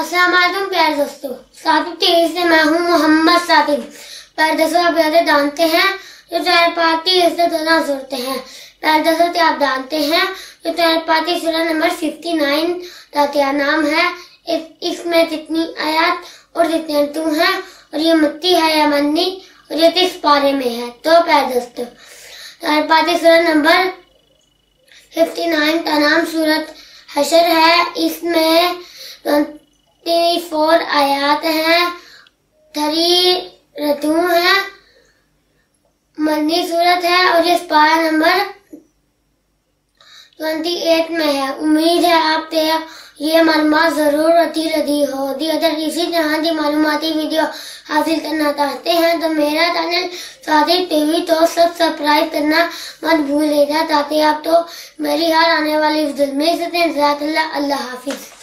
वालेकुम प्यारे दोस्तों। साकिब टीवी से मैं हूँ मोहम्मद साकिब प्यारे दोस्तों आप यादें जानते हैं जो चार पाती इससे दोना जोड़ते हैं। प्यारे दोस्तों आप जानते हैं जो चार पाती सूरह नंबर फिफ्टी नाइन का क्या नाम है? इस, इसमें जितनी आयात और जितने तू हैं और ये मत्ती है या मन्नी और ये किस पारे में है? तो प्यारे दोस्तों चार पाती सूरह नंबर फिफ्टी नाइन का नाम सूरत हशर है। इसमें आयात हैं थरी रतू है मन्नी सूरत है और ये पारा नंबर ट्वेंटी एट में है। उम्मीद है आप ये मालूम ज़रूर अति लगी होगी। अगर इसी तरह की मालूमती वीडियो हासिल करना चाहते हैं तो मेरा चैनल साथी टीवी तो सब सब्सक्राइब करना मत भूलिएगा, ताकि आप तो मेरी हर आने वाली फ़िल्में से। अल्लाह हाफिज़।